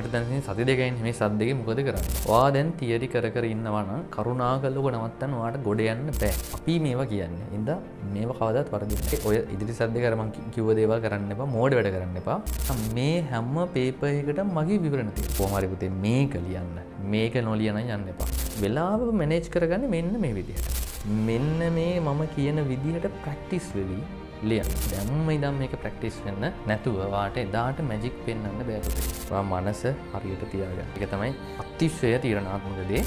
අපිට දැන් සති දෙකයින් මේ සද්දගේ මොකද කරන්න? වා දැන් තියරි කර කර ඉන්නවන කරුණාගල්ලක නවත්තන්න වාට ගොඩ යන්න බෑ. අපි මේවා කියන්නේ. ඉද මේවා කවදත් වරදින්නේ ඔය ඉදිරි සද්ද කරම කිව දේවල් කරන්න එපා මෝඩ වැඩ කරන්න එපා. මේ හැම්ම පේපයකට මගේ විවරණති පෝමරිපුතේ මේක ලියන්න. මේක නොලියන යන්න එපා. වෙලාව මැනේජ් කරගන්න මෙන්න මේ විදිහට. මෙන්න මේ මම කියන විදිහට ප්‍රක්ටිස් වෙවී. ලියන් දැම්ම ඉදම් මේක ප්‍රක්ටිස් වෙන්න නැතුව වාට එදාට මැජික් පෙන්න්න බෑපුතේ මනස හරියට තියාග එක තමයි අතිශ්වය තීරණාත්මකදේ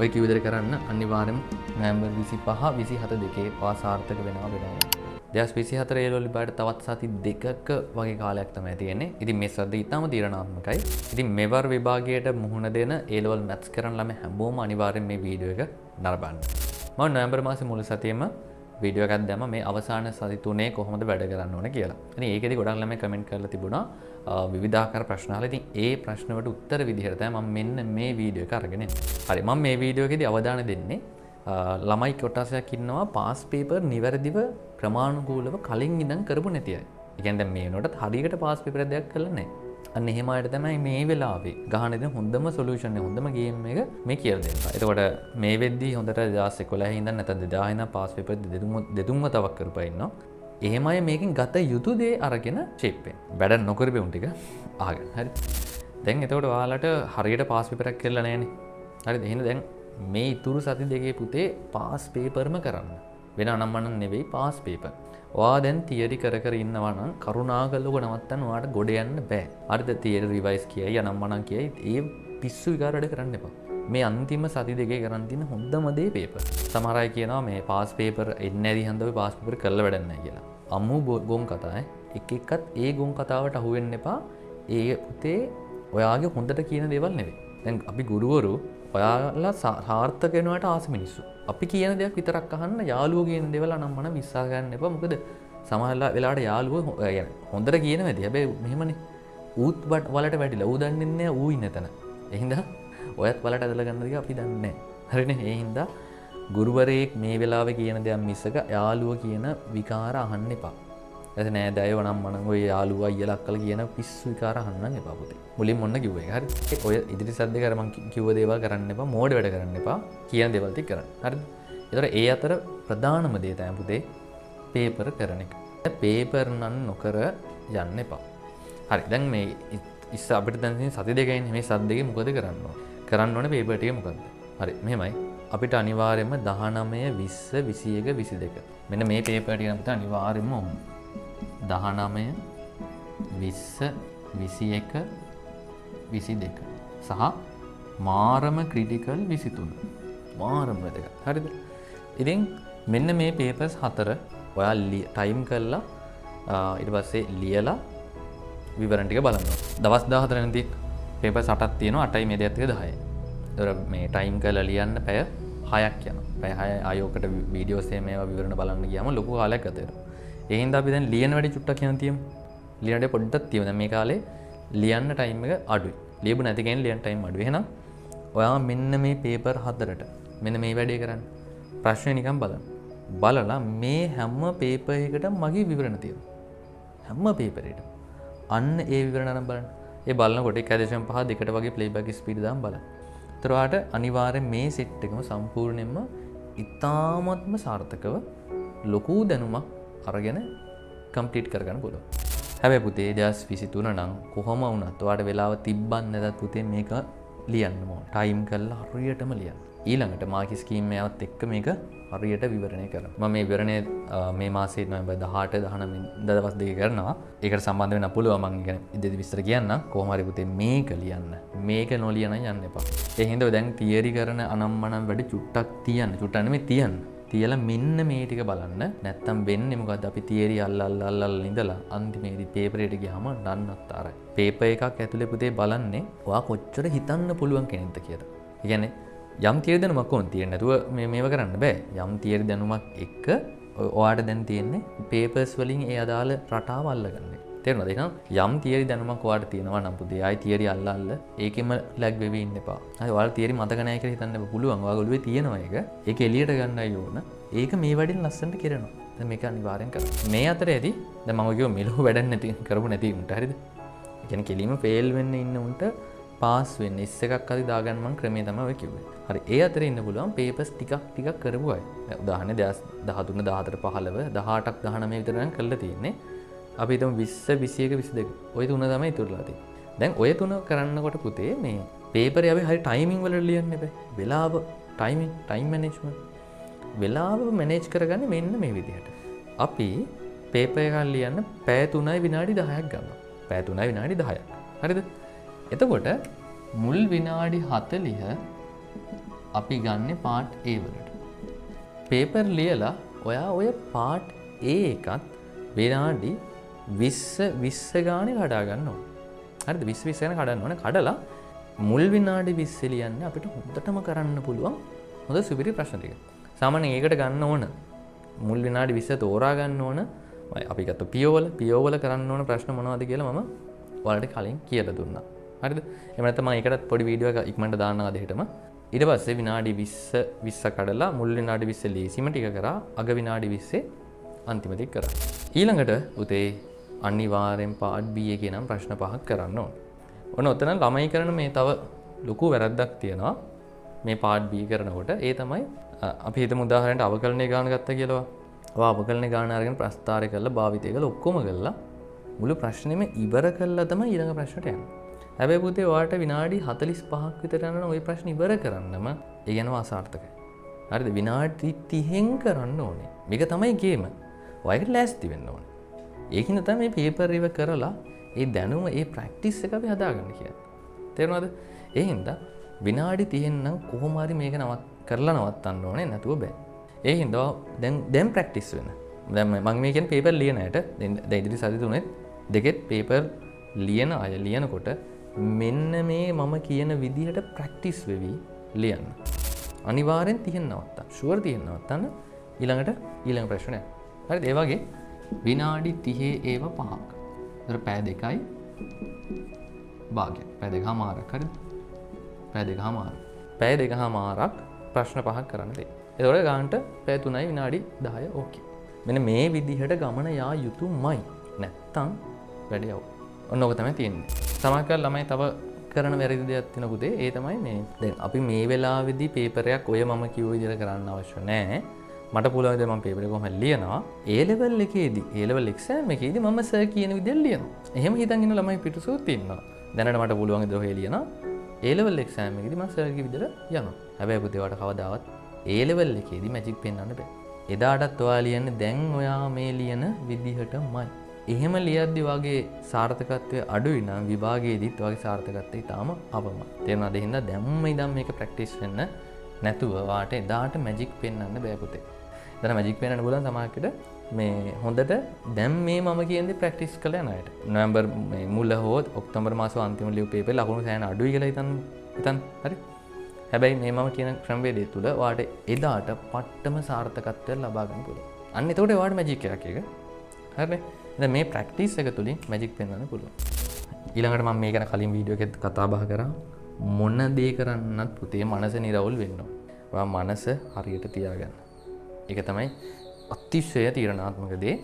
ඔය කිවිදර කරන්න අනිවාරම් නෑම්බර් විසි පහ විසි හත දෙකේ පාසාර්ථක වෙනවා වෙනවා. දස් විසි හතර ඒලොලි බට තවත් සති දෙකක වගේ කාලයක් තම තියෙන්නේ. ඉති මේ සද ඉතාම තීරණාත්මකයි. ඉතින් මෙවර් විභාගයට මුහුණ දෙන ඒලවල් මැත්ස් කරන ලම හැබෝම අනිවාරෙන් මේ වීඩුව එක නරබන්න ම නොම්බර් මාස මුල සතියම වීඩියෝකත් දැම මේ අවසාන සතිතුනේ කොහොමද වැඩ කරන්න ඕන කියලා. ඒකෙදි ගොඩක් ලම කමෙන්ට් කරලා තිබුණා විධාකර ප්‍රශ්නාල ඉතින් ඒ ප්‍රශ්නවට උත්තර විදිහරත ම මෙන්න මේ වීඩියෝ කරගෙන හරි මම මේ වීඩියෝකෙද අවධාන දෙන්නේ ළමයි කොටසයක් ඉන්නවා පාස් පේපර් නිවැරදිව ප්‍රමාණුකූලව කලින් ඉඳන් කරපු නැතිය එකන්ද මේ නොට හරිකට පාස් පිපර දෙයක් කරන්නේ අන්න එහෙමයට තමයි මේ වෙලාවේ ගහනද හොඳම සොලූෂණ හොඳම ගේම් එක මේ කියල් දෙන්න එතකොට මේ වෙද්දී හොඳට දස් කොලා හිද නැත දෙදාහන පාස් පෙප දෙතුන්ම තවක් කරපයින්න එහෙමයි මේකින් ගත යුතු දේ අරගෙන චේප්පෙන් වැඩ නොකර බෙවුන්ටික ආග හරි. දැන් එතකොට වාලට හරියට පාස් පිපරක් කරල නෑන හරි දෙහෙන දැන් මේ ඉතුරු සති දෙගේ පුතේ පාස් පේපර්ම කරන්න. වෙන අනම්මන නෙවෙයි පාස් පේපර් වා දැන් තියරි කර කර ඉන්නවනම් කරුණාගල්ලක නවත්තන් වාට ගොඩ යන්න බෑ. අර්ධ තියර රිවයිස් කියයි යනම්මනන් කියයි ඒ පිස්සු විකාරට කරන්න එපා. මේ අන්තිම සති දෙකේ කරන්තින හොඳමදේ පේප සමරයි කියනවා මේ පාස් පේපර් එන්න ඇදි හන්දව පාස්පිපර කල්ල වැඩන්න කියලා. අම්මු ගොම් කතායි එක එක්කත් ඒ ගොම් කතාවට අහුවෙන්න එපා. ඒ පුතේ ඔයාගේ හොඳට කියන දෙවල් නෙවේ දැන් අපි ගුරුවරු ඔයාලා සාර්ථකෙනවට ආස මිනිස්සු. අපි කියන දෙයක් විතරක් අහන්න යාලුවගෙන් දෙවල නම්මන විස්සාගන්න එප. මොකද සමහල්ලා වෙලාට යාලුව හොඳට කියන ඇති. හැබැ මෙහෙමන. ඌත් බට වලට වැටිල. ඌදන්නන්න ඌ නැතන එහින්ද ඔයත් වලට ඇදල ගන්නදක අපි දන්න හරින? එහින්ද ගුරුවරයෙක් මේ වෙලාව කියන දෙයක් මිස්සක යාලුව කියන විකාර අහන්න එපා. ඇත නෑ දැය වනම් මනගොය යාලුව අයලක් කල කියන පිස්සු විකාර හන්න එපාපුතේ මුලින් මොන්න කිවේ හරි. ඔය ඉදිරි සද්ද කරම කිව දේවල් කරන්න එපා මෝඩ වැඩ කරන්න එපා කියන දෙවල්ති කරන්න. හරි එතර ඒ අතර ප්‍රධානම දේ තෑපුතේ පේපර කරන එක. පේපර්නන් නොකර යන්න එපා. හරි. දැන් මේ ඉස් අපට දැන්සින් සති දෙකයින් මේ සද්දක මොකද කරන්න කරන්න ඕන පේපටිය මොකක්ද හරි. මෙමයි අපිට අනිවාරයම දහනමය විස්ස විසියක විසි දෙක මෙන මේ පේපටියනට අනිවාරෙන්ම ඔහු දහනමය විස්ස විසි එක විසි දෙක සහ මාරම ක්‍රිටිකල් විසිතුන්. මාරම දෙක හරිද? ඉතින් මෙන්න මේ පේපස් හතර ඔයා ටයිම් කරලා ඉට පස්සේ ලියලා විවරටික බලන්න. දවස් දාහතර නැති පේප සටත් තියෙන අටයි මේ දෙයක්තික දහය. දර මේ ටයිම් කල ලියන්න පැය හයක් යන පැහය අයෝකට වීඩියෝසේ මේ විවරණ බලන්න ගියම ලොකු කාලයක් අතර එහින්ද අපි දැන් ලියන වැඩි චුට්ටක් කියනතියම් ලියනට පොඩ්ඩත් තියවද මේ කාලේ ලියන්න ටයිම් එක අඩු ලියබ නැතිකෙන් ලියන් ටයිම් අඩු වෙන ඔයා මෙන්න මේ පේපර් හදරට මෙන්න මේ වැඩේ කරන්න. ප්‍රශ්නය නිකම් බලන්න. බලලා මේ හැම්ම පේපයකට මගේ විවරණ තියව හැම්ම පේපරයට අන්න ඒ විවරණ බලන්න. ඒ බලන්න කොට ඇදශම් පහ දෙකට වගේ පලේබැග ස්පිරිදම් බල තරවාට අනිවාරය මේ සෙට් එකම සම්පූර්ණයෙන්ම ඉතාමත්ම සාර්ථකව ලොකූ දැනුමක් අරගෙන කම්පලිට් කරගන්න පුළුව හැබැ පුතේ දස් විසිතුන නම් කොහොම වුනත් වාට වෙලාව තිබ්බන්න නැදත් පුතේ මේක ලියන්නම ටයිම් කල්ලා හරියටම ලියන්න. ඊළඟට මාකිස්කීමයවත් එක්ක මේක හරියට විවරණය කර ම මේ විවරණය මේ මාසේ නොබ දහට දහන දවස් දෙක කරනවා. ඒකට සම්බන්ධ වෙන පුළුව මංගෙන ඉදදි විස්තර කියන්න කෝමරිපුතේ මේක ලියන්න. මේක නොලියන යන්න එපා. එහින්ද දැන් තියරි කරන අනම්මනම් වැඩ චුට්ටක් තියන්න. චුට්ටනම තියන්න. තියල මෙන්න මේටික බලන්න. නැත්තම් වෙන්න මොකද අපි තිේරි අල්ල අල්ලල් ඉඳලා අන්තිමේදි පේපරයට ගහම නන්නත්තාරයි පේප එකක් ඇතුළෙ පුතේ බලන්නේ වා කොච්චර හිතන්න පුළුවන් කෙනෙත කියද? ඉගැන යම් තිය දැනුමක් ඕන් තියෙන නැතුව මේව කරන්න බෑ. යම් තියරි දැනුමක් එක්ක ඔයාට දැන් තියෙන්නේ පේපර්ස් වලින් ඒ අදාළ රටාව අල්ලගන්න තෙරන දෙක යම් තියරි දැනුමක් වාට තියෙනවා නම් පුදේ අයි තියරි අල්ලල්ල ඒකෙම ලැක්වෙවී ඉන්න පා වල් තියරි මතකනයක හිතන්න පුළුවන්. වගලුවේ තියෙනවා එක ඒක එලියට ගන්න යෝන ඒක මේ වඩින් ලස්සට කරනවා. මේක අනිවාරයෙන් කර මේ අතර ඇති ද මගේෝ මිලහු වැඩන්න නැති කරපු නැති උන්ට. හරිද? ගැන කෙලීම ෆෙල් වෙන්න ඉන්න උන්ට පාස් වෙන්න ඉස්ස එකක් අති දාගන්මන් ක්‍රමේ තම ඔය කිව්වේ. හරි ඒ අතර ඉන්න පුළුවන් පේපස් ටිකක් ටිකක් කරපුයි උදාහන දස් දහතුන දාහතර පහලව දහටක් දහනමය විතරන් කල්ල තියෙන්නේ. අපි තම විස්ස විසියක විසි දෙක. ඔය තුන තමයි තුරලාති දැන් ඔය තුන කරන්නකොට පුතේ මේ පේපර ඇ හරි ටයිමිං වල ලියන්න එබ වෙලාබ ටයිමින් ටයිම් මනේජ්ම වෙලාව මැනේජ් කරගන්න මෙන්න මේ විදිහට. අපි පේපයකල් ලියන්න පෑතුනයි විනාඩි දහයක් ගන්න පෑතුනයි විනාඩි දහයක්. හරිද? එතකොට මුල් විනාඩි හතලිහ අපි ගන්න පාට් ඒවලට පේපර් ලියලා ඔයා ඔය පාට් ඒ එකත් විනාඩි විස්ස විස්ස ගානය කඩාගන්න හරි විස් විස්සයන කඩන්න ඕන. කඩලා මුල් විනාඩි විස්සලියන්න අපිට හොඳටම කරන්න පුළුවන් හොඳ සුපිරි ප්‍රශ්නතික සාමන ඒකට ගන්න ඕන මුල් විනාඩි විස්ස තෝරාගන්න ඕන. අපිගත් පියෝවල පියෝවල කරන්න ඕන ප්‍රශ්න මොනවාද කියලා ම වලට කලින් කියල දුන්න. හරිද? එමතම එකට පොඩි වීඩියෝ ඉක්මට දාන්න අදහෙටම ඉට පස්සේ විනාඩි විස්ස විස්ස කඩලා මුල් විනාඩි විස්ස ලේසිම ටික කර අග විනාඩි විස්සේ අන්තිමතික් කර. ඊළඟට උතේ අනිවාරෙන් පාඩ්බිය කියනම් ප්‍රශ්න පහක් කරන්න ඕන. ඔන්න ඔත්තන ළමයි කරන මේ තව ලොකු වැරද්දක් තියෙනවා. මේ පාඩ්බී කරනකොට ඒ තමයි අපි හිත මුදාහරට අවකලනය ගාන ගත්ත කියලවා. වාපකලන ගානාරගෙන ප්‍රස්ථාරය කරල භාවිතය කළ ඔක්කොම කරලා මුළු ප්‍රශ්නයම ඉවර කල්ලා තම ඊළඟ ප්‍රශ්නට යන හැබැ පුතේ වාට විනාඩි හතලිස් පහක් විතරන්න ඔය ප්‍රශ්න ඉවර කරන්නම ඒගැන වාසාර්ථකයි හරිද? විනාඩි තිහෙන් කරන්න ඕනේ. මේක තමයි ගේම. වයකට ලෑස්ති වෙන්න ඕන. ඒකන තම මේ පේපර්රිව කරලා ඒ දැනුම ඒ ප්‍රක්ටිස් එක අපි හදාගන්න කිය තේරවාද ඒහින්ද විනාඩි තියෙන්නම් කොහොමාරි මේක නවත් කරලා නවත්තන්න ඕනේ නැතුව බෑ. ඒ හින්දවා දැන් දැම් ප්‍රක්ටිස් වෙන දැම මං මේකෙන් පේපර් ලියනයට දැයිදිරි සතිතුනෙත් දෙකෙත් පේපර් ලියන අය ලියනකොට මෙන්න මේ මම කියන විදිහට ප්‍රක්ටිස් වෙවී ලියන්න. අනිවාරෙන් තියෙන් නවත්තා ශුවර් තියෙන් නවත්තන්න. ඊළඟට ඊළඟ ප්‍රශ්නය හරි ඒවාගේ විනාඩි තිහේ ඒව පහක්. දර පෑ දෙකයි භාගය පැ දෙක හමාරක් හරි පෑ දෙක හමාර පෑ දෙක හමාරක් ප්‍රශ්න පහක් කරන්නදේ එතොට ගාන්ට පැතුනයි විනාඩි දාය ඕකේ. මෙන මේ විදිහට ගමන යා යුතු මයි නැත්තං වැඩියව ඔන්නෝක තම තියන්නේ. සමකල් ළමයි තව කරන වැරදි දෙයක් තිනකුදේ ඒ තමයි මේ. දැ අපි මේ වෙලා විදි පේපරයක් ඔය මම කිව් විදිර කරන්න අවශ්‍ය නෑ මට පුලවද ම පේපර කොම ලියනවා? ඒලෙවල් එකේද ඒලවල් එක්ෂෑම එකේද ම සෑ කියන විදල් ලියන එහෙම හිතගෙන ළමයි පිටුසු තින්නවා දැනට මට පුළුවන් දොහ ලියන ඒලවල් එක්ෂෑමකෙද ම සෑකි විදිර යන හැබැයි පුතේවට කවදාවත් ඒලෙවල් එකේදී මැජික් පෙන්න්න බෑ. එදාටත් ඔයා ලියන්න දැන් ඔයා මේ ලියන විදිහට මයි එහෙම ලියද්දි වගේ සාර්ථකත්වය අඩුයි නම් විභාගයේදීත් වගේ සාර්ථකත්වය තාම අවම තේරන දෙහින්ද දැම්ම ඉදම් මේක ප්‍රක්ටිස් වෙන්න නැතුව වාට එදාට මැජික් පෙන්න්න බෑපුතේ දන මැජික් පෙන්න්න බුලන් තමක්කට මේ හොඳට දැම් මේ මම කියද ප්‍රක්ටිස් කළ නයට නොම්බර් මුල්ල හෝත් ඔක්තොම්බර් මාස අන්තිම ලිය පේප ලකුණු සෑන අඩුයි කල තන් ඉතන් හරි? හැබැයි මේ මම කියන ක්‍රම්වේදේ තුළ වාට එදාට පට්ටම සාර්ථකත්වය ලබාගන්න පුළ අන්න තෝට වාට මැජික් එකක් එක හැබැ ද මේ ප්‍රක්ටිස් එක තුළින් මැජික් පෙන්න්න පුළුව ඊළඟට ම මේ ගැන කලින් වීඩියෝකෙත් කතාබහ කර. මොන්න දේ කරන්නත් පුතේ මනස නිරවුල් වෙන්නවා. මනස හරියට තියාගන්න. එක තමයි අතිශ්වය තීරණාත්මකදේ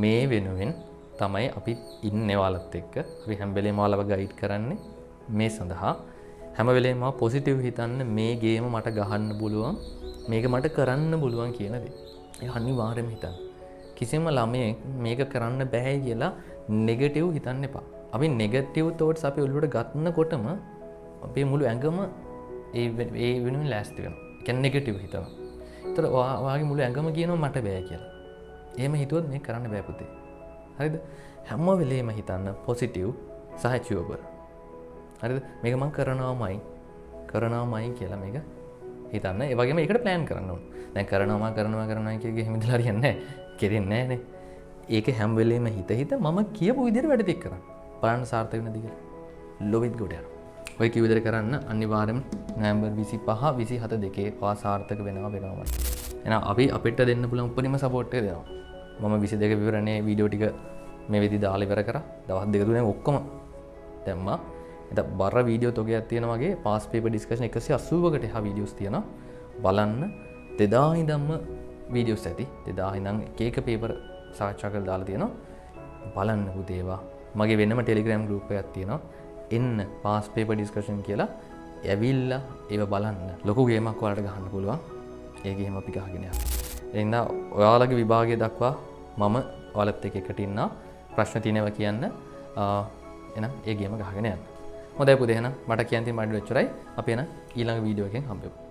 මේ වෙනුවෙන් තමයි අපි ඉන්නවාලත් එක්ක. අපි හැම්බෙලේ මාලව ගයිඩ් කරන්නේ මේ සඳහා. හැමවෙලේම පොසිටිව් හිතන්න මේ ගේම මට ගහන්න පුළුවන් මේක මට කරන්න පුළුවන් කියනද අනි වාරම හිතන්න. කිසිම ළමය මේක කරන්න බැහැ කියලා නෙගටව් හිතන්න එපා. අපි නෙගටව් තෝට් අපි ඔල්ලුට ගත්න කොටම අපේ මුළු ඇඟම ඒ වෙනුවෙන් ලෑස්ති වෙන කැන් නෙගටව් හිතව. තර වාගේ මුළු ඇඟම කියනවා මට බෑ කියලා. ඒම හිතුවත් මේ කරන්න බෑපුතේ හරිද? හැම්ම වෙලේම හිතන්න පොසිටව් සහචියෝබර් හරි මේක මං කරනවාමයි කරනවාමයි කියලා මේක හිතන්න. ඒවගේම එකට ප්ලෑන් කරන්න දැ කරනවා කරනවා කරනවා කියගේ හිමිදලාරයන්න කෙරෙන්නේ නේ. ඒක හැම්වෙලේම හිත හිත මම කියපු විදිර වැඩතික් කර පලන්න සාර්ථක නදික ලොවිත් ගොඩයන ඔය කිවිදර කරන්න අනිවාරම් නෑම්බර් විසි පහ විසි හත දෙකේ පා සාර්ථක වෙනවා වෙනවා. එන අපි අපිට දෙන්න පුළ උපනිම සපෝට්ය දෙනවා. මම විසි දෙක විවරණය වීඩියෝ ටික මේ වෙදි දාලිවර කර. දවත් දෙකතුන ඔක්කොම තැම්මා එත බර වීඩියෝ තොගයක් තියෙනවගේ පාස් පේප ඩිස්කශන එකසි අසුවකට හ වීඩියස් තියෙන බලන්න දෙදා හිදම්ම වීඩියෝස් ඇති. දෙදා හිදම් කේක පේපර් සාක්ෂා කල් දාලා තියෙනවා. බලන්න පුතේවා මගේ වෙනම ටෙලිග්‍රම් ගරුපයක් තියෙනවා. එන්න පාස්පේප ඩිස්කෂන් කියලා ඇවිල්ල ඒව බලන්න. ලොකු ගේමක් වලට ගහන්න පුළුවන්. ඒක එහෙම අපි ගහගෙන එන්න ඔයාලගේ විභාගය දක්වා මම ඔලත් එක එකටින්න ප්‍රශ්න තිනව කියන්න. එනම් ඒගේම ගහගෙන යන්න. හොඳයි පුදහෙන මට කියන්ති මඩ වෙච්චරයි අප එන ඊළඟ වීඩියෝකෙන් හම්බෙපු